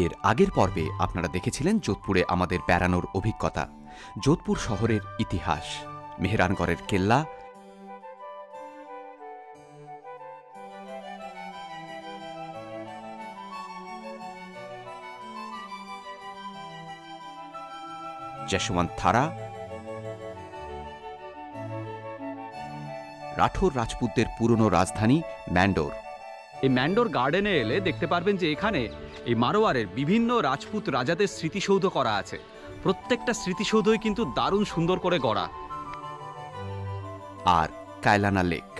এর আগের পর্বে আপনারা দেখেছিলেন যোধপুরে আমাদের বেড়ানোর অভিজ্ঞতা, যোধপুর শহরের ইতিহাস মেহরানগড়ের কেল্লা। যশবন্ত থারা। রাঠোর রাজপুতদের পুরনো রাজধানী ম্যান্ডোর। এই ম্যান্ডোর গার্ডেনে এলে দেখতে পারবেন যে এখানে এই মারোয়ারের বিভিন্ন রাজপুত রাজাদের স্মৃতিসৌধ করা আছে। প্রত্যেকটা স্মৃতিসৌধই কিন্তু দারুণ সুন্দর করে গড়া। আর কায়লানা লেক।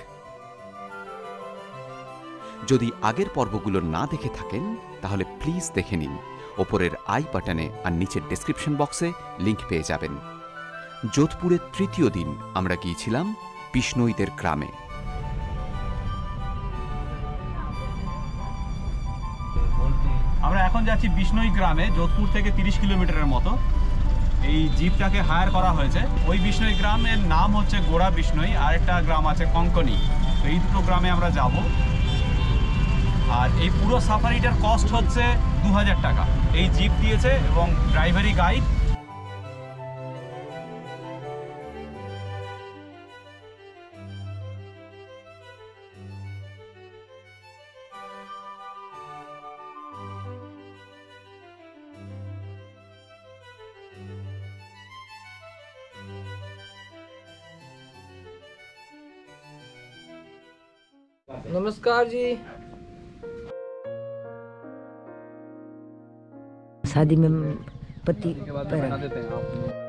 যদি আগের পর্বগুলো না দেখে থাকেন, তাহলে প্লিজ দেখে নিন। ওপরের আই বাটনে আর নিচের ডেসক্রিপশন বক্সে লিংক পেয়ে যাবেন। যোধপুরের তৃতীয় দিন আমরা গিয়েছিলাম বিষ্ণুইদের গ্রামে। যাচ্ছি বিষ্ণই গ্রামে, যোধপুর থেকে তিরিশ কিলোমিটারের মতো। এই জিপটাকে হায়ার করা হয়েছে। ওই বিষ্ণই গ্রামের নাম হচ্ছে গোড়া বিষ্ণই, আরেকটা গ্রাম আছে কঙ্কনি তো এই দুটো গ্রামে আমরা যাব। আর এই পুরো সাফারিটার কস্ট হচ্ছে দু হাজার টাকা। এই জিপ দিয়েছে এবং ড্রাইভারি গাইড नमस्कार जी शादी में पति पर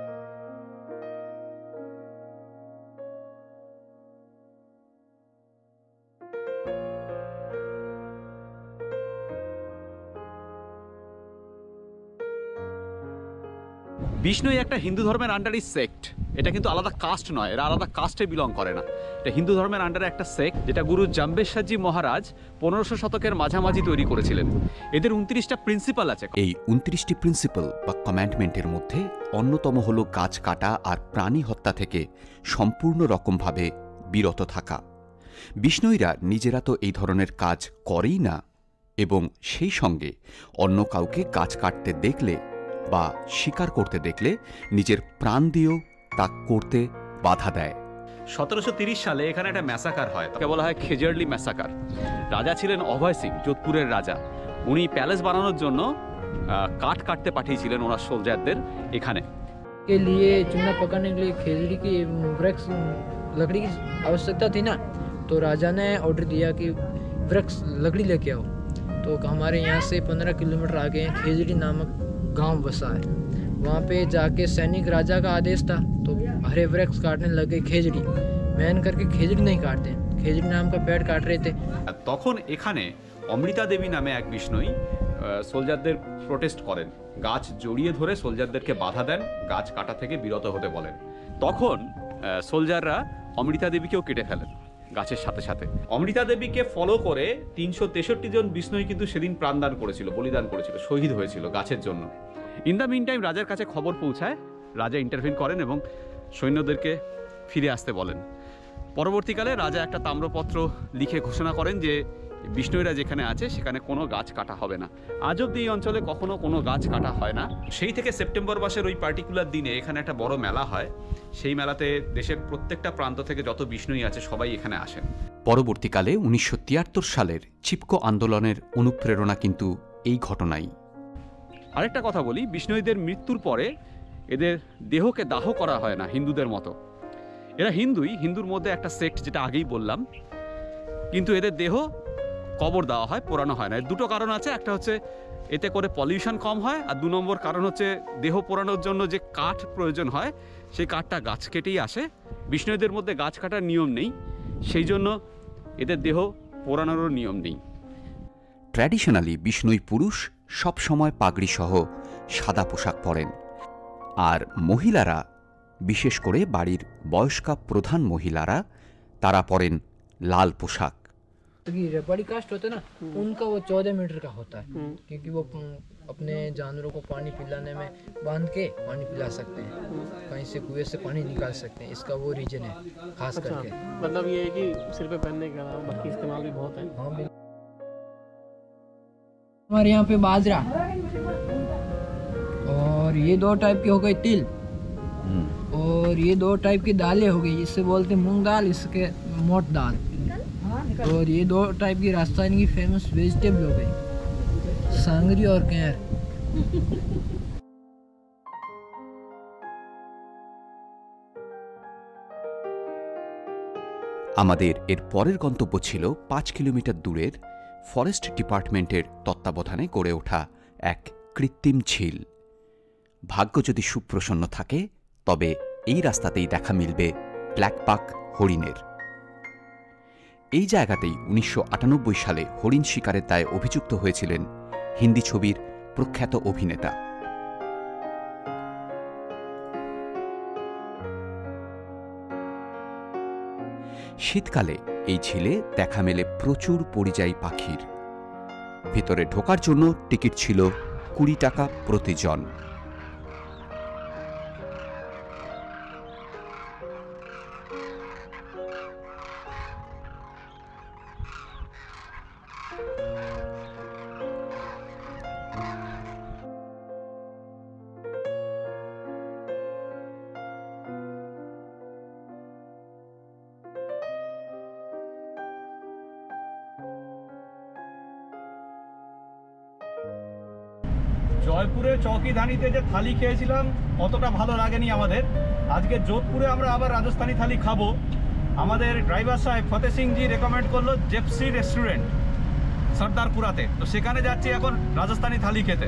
বিষ্ণুই একটা হিন্দু ধর্মের আন্ডারই সেক্ট এটা কিন্তু আলাদা কাস্ট নয়, এরা আলাদা কাস্টে বিলং করে না। এটা হিন্দু ধর্মের আন্ডারে একটা সেক্ট যেটা গুরু জাম্বেশ্বরজি মহারাজ পনেরোশো শতকের মাঝামাঝি তৈরি করেছিলেন। এদের উনত্রিশটা প্রিন্সিপাল আছে। এই উনত্রিশটি প্রিন্সিপাল বা কমান্ডমেন্টের মধ্যে অন্যতম হল গাছ কাটা আর প্রাণী হত্যা থেকে সম্পূর্ণ রকমভাবে বিরত থাকা। বিষ্ণুইরা নিজেরা তো এই ধরনের কাজ করেই না এবং সেই সঙ্গে অন্য কাউকে গাছ কাটতে দেখলে বা শিকার করতে দেখলে নিজের প্রাণ দিয়েও তা করতে বাধা দেয় সতেরোশো সালে এখানে একটা ম্যাসাকার হয় তাকে বলা হয় খেজারলি ম্যাসাকার রাজা ছিলেন অভয় সিং যোধপুরের রাজা উনি প্যালেস বানানোর জন্য আহ, কাঠ কাটতে পাঠিয়েছিলেন ওনার সোলজারদের এখানে के लिए चूना पकाने के लिए खेजड़ी की वृक्ष लकड़ी की आवश्यकता थी ना तो राजा ने ऑर्डर दिया कि वृक्ष लकड़ी लेके आओ तो हमारे यहाँ से पंद्रह किलोमीटर आगे खेजड़ी नामक गांव बसा है वहाँ पे जाके सैनिक राजा का आदेश था तो हरे वृक्ष काटने लगे खेजड़ी मैन करके खेजड़ी नहीं काटते खेजड़ी नाम का पेड़ काट रहे थे আর তখন এখানে অমৃতা দেবী নামে এক বিষ্ণুই আহ, সোলজারদের প্রোটেস্ট করেন গাছ জড়িয়ে ধরে সোলজারদেরকে বাধা দেন গাছ কাটা থেকে বিরত হতে বলেন তখন আহ, সোলজাররা অমৃতা দেবীকেও কেটে ফেলেন গাছের সাথে সাথে অমৃতা দেবীকে ফলো করে তিনশো তেষট্টি জন বিষ্ণুই কিন্তু সেদিন প্রাণদান করেছিল বলিদান করেছিল শহীদ হয়েছিল গাছের জন্য ইন দ্য মিন টাইম রাজার কাছে খবর পৌঁছায়। রাজা ইন্টারভিন করেন এবং সৈন্যদেরকে ফিরে আসতে বলেন। পরবর্তীকালে রাজা একটা তাম্রপত্র লিখে ঘোষণা করেন যে, বিষ্ণুইরা যেখানে আছে, সেখানে কোনো গাছ কাটা হবে না। আজ অব্দি এই অঞ্চলে কখনো কোনো গাছ কাটা হয় না। সেই থেকে সেপ্টেম্বর মাসের ওই পার্টিকুলার দিনে এখানে একটা বড় মেলা হয়। সেই মেলাতে দেশের প্রত্যেকটা প্রান্ত থেকে যত বিষ্ণুই আছে, সবাই এখানে আসেন। পরবর্তীকালে উনিশশো তিয়াত্তর সালের চিপকো আন্দোলনের অনুপ্রেরণা কিন্তু এই ঘটনাই। আরেকটা কথা বলি বিষ্ণুদের মৃত্যুর পরে এদের দেহকে দাহ করা হয় না হিন্দুদের মতো। এরা হিন্দুই, হিন্দুর মধ্যে একটা সেক্ট যেটা আগেই বললাম। কিন্তু এদের দেহ কবর দেওয়া হয়, পোড়ানো হয় না। দুটো কারণ আছে, একটা হচ্ছে এতে করে পলিউশন কম হয়, আর দু নম্বর কারণ হচ্ছে দেহ পোড়ানোর জন্য যে কাঠ প্রয়োজন হয়, সেই কাঠটা গাছ কেটেই আসে। বিষ্ণুদের মধ্যে গাছ কাটার নিয়ম নেই, সেই জন্য এদের দেহ পোড়ানোরও নিয়ম নেই। ট্র্যাডিশনালি বিষ্ণুই পুরুষ সবসময় পাগড়ি সহ সাদা পোশাক পরেন আর মহিলারা বিশেষ করে বাড়ির বয়স্কা প্রধান মহিলারা তারা পরেন লাল পোশাক कि रबड़ी कास्ट होता है ना उनका वो चौदह मीटर का होता है क्योंकि वो अम, अपने जानवरों को पानी पिलाने में बांध के पानी पिला सकते हैं कहीं से कुएं से पानी निकाल सकते हैं इसका वो रीजन है खास करके मतलब ये है कि सिर पे पहनने के अलावा बाकी इस्तेमाल भी बहुत है हाँ बिल्कुल हमारे यहाँ पे बाजरा और ये दो टाइप की हो गई तिल और ये दो टाइप की दालें हो गई इससे बोलते हैं मूंग दाल इसके मोट दाल और ये दो टाइप की राजस्थान की फेमस वेजिटेबल हो गई सांगरी और कैर আমাদের এর পরের গন্তব্য ছিল পাঁচ কিলোমিটার দূরের ফরেস্ট ডিপার্টমেন্টের তত্ত্বাবধানে গড়ে ওঠা এক কৃত্রিম ঝিল। ভাগ্য যদি সুপ্রসন্ন থাকে, তবে এই রাস্তাতেই দেখা মিলবে ব্ল্যাকপাক হরিণের। এই জায়গাতেই উনিশশো আটানব্বই সালে হরিণ শিকারের দায়ে অভিযুক্ত হয়েছিলেন হিন্দি ছবির প্রখ্যাত অভিনেতা। শীতকালে এই ঝিলে দেখা মেলে প্রচুর পরিযায়ী পাখির। ভিতরে ঢোকার জন্য টিকিট ছিল কুড়ি টাকা প্রতিজন। জয়পুরে চৌকিধানিতে যে থালি খেয়েছিলাম, অতটা ভালো লাগেনি আমাদের। আজকে যোধপুরে আমরা আবার রাজস্থানি থালি খাব। আমাদের ড্রাইভার সাহেব ফতে সিংজি রেকমেন্ড করল জেপসি রেস্টুরেন্ট সর্দারপুরাতে। তো সেখানে যাচ্ছি এখন রাজস্থানি থালি খেতে।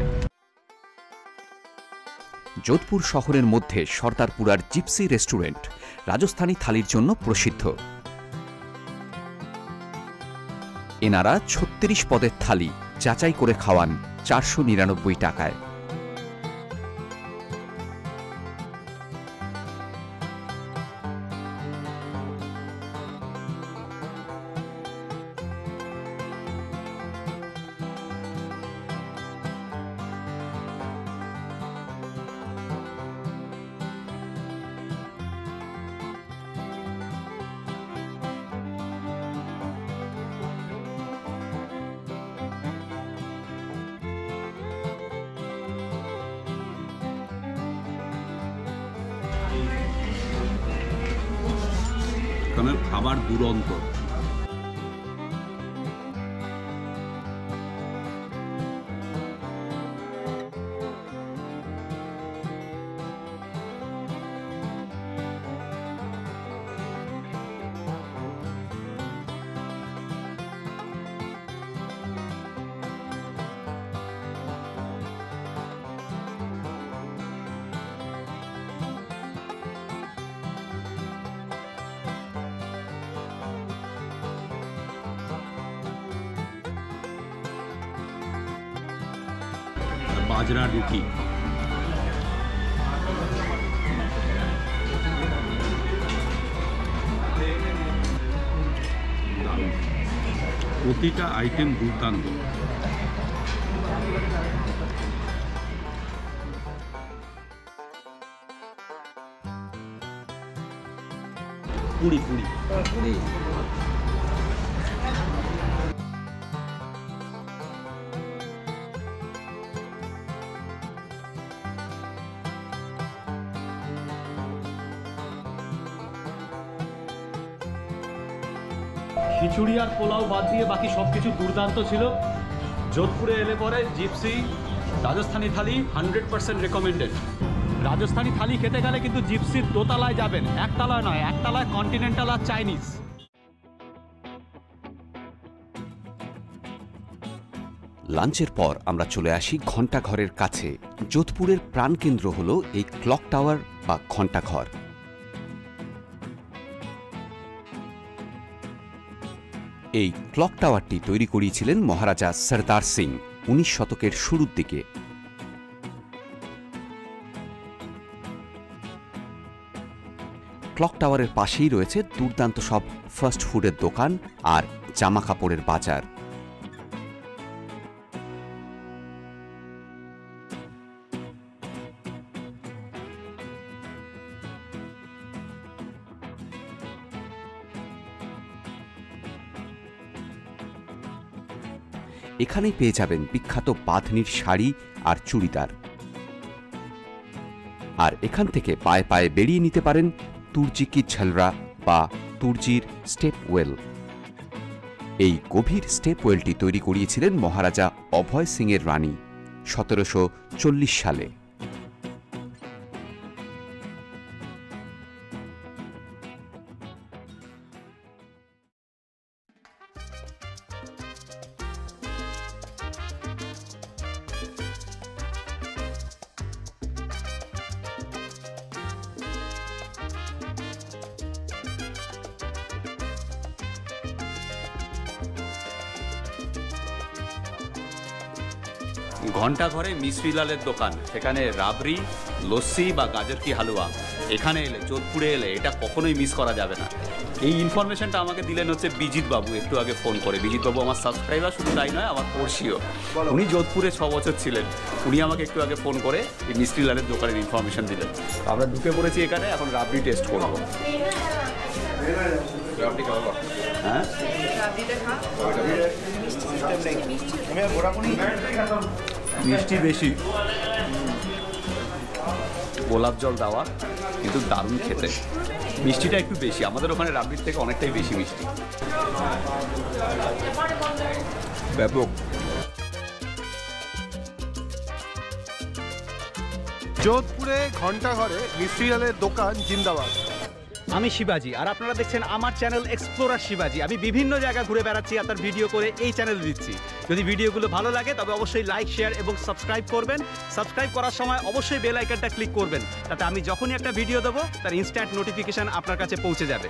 যোধপুর শহরের মধ্যে সর্দারপুরার জিপসি রেস্টুরেন্ট রাজস্থানী থালির জন্য প্রসিদ্ধ। এনারা ছত্রিশ পদের থালি যাচাই করে খাওয়ান। চারশো নিরানব্বই টাকায়। এখানের খাবার দুরন্ত বাজরা রুটি দারুণ। প্রতিটা আইটেম দুর্দান্ত পুরি পুরি খিচুড়ি আর পোলাও বাদ দিয়ে বাকি সব কিছু দুর্দান্ত ছিল। যোধপুরে এলে পরে Gypsy, Rajasthani thali hundred percent recommended Rajasthani thali খেতে গেলে কিন্তু জিপসির দোতলায় যাবেন। একতলায় নয়, একতলায় কন্টিনেন্টাল আর চাইনিজ লাঞ্চের পর আমরা চলে আসি ঘণ্টাঘরের কাছে। যোধপুরের প্রাণকেন্দ্র হল এই ক্লক টাওয়ার বা ঘণ্টাঘর। এই ক্লক টাওয়ারটি তৈরি করিয়েছিলেন মহারাজা সর্দার সিং উনিশ শতকের শুরুর দিকে। ক্লক টাওয়ারের পাশেই রয়েছে দুর্দান্ত সব ফাস্ট ফুডের দোকান আর জামা কাপড়ের বাজার। এখানেই পেয়ে যাবেন বিখ্যাত বাঁধনির শাড়ি আর চুড়িদার। আর এখান থেকে পায়ে পায়ে বেরিয়ে নিতে পারেন তুর্জি কি ঝালরা বা তুর্জির স্টেপ ওয়েল এই গভীর স্টেপ ওয়েলটি তৈরি করিয়েছিলেন মহারাজা অভয় সিংয়ের রানী, সতেরোশো চল্লিশ সালে। ঘণ্টা ঘরে মিশ্রিলালের দোকান। সেখানে রাবড়ি লস্যি বা গাজর কি হালুয়া। এখানে এলে যোধপুরে এলে এটা কখনোই মিস করা যাবে না। এই ইনফরমেশনটা আমাকে দিলেন হচ্ছে বিজিৎ বাবু একটু আগে ফোন করে। বিজিৎ বাবু আমার সাবস্ক্রাইবার শুধু তাই নয় আমার পড়শিও। উনি যোধপুরে ছ বছর ছিলেন। উনি আমাকে একটু আগে ফোন করে এই মিষ্টি লালের দোকানের ইনফরমেশন দিলেন। আমরা ঢুকে পড়েছি এখানে এখন রাবড়ি টেস্ট করব। হ্যাঁ। মিষ্টি বেশি। গোলাপ জল দেওয়া কিন্তু দারুণ খেতে। মিষ্টিটা একটু বেশি আমাদের ওখানে রাবড়ির থেকে অনেকটাই বেশি মিষ্টি। ব্যাপক। যোধপুরে ঘণ্টা ঘরে মিস্ট্রিয়ালের দোকান জিন্দাবাদ। আমি শিবাজি, আর আপনারা দেখছেন আমার চ্যানেল এক্সপ্লোরার শিবাজি। আমি বিভিন্ন জায়গা ঘুরে বেড়াচ্ছি আপনার ভিডিও করে এই চ্যানেল দিচ্ছি। যদি ভিডিওগুলো ভালো লাগে, তবে অবশ্যই লাইক শেয়ার এবং সাবস্ক্রাইব করবেন। সাবস্ক্রাইব করার সময় অবশ্যই বেল আইকনটা ক্লিক করবেন। তাতে আমি যখনই একটা ভিডিও দেবো, তার ইনস্ট্যান্ট নোটিফিকেশান আপনার কাছে পৌঁছে যাবে।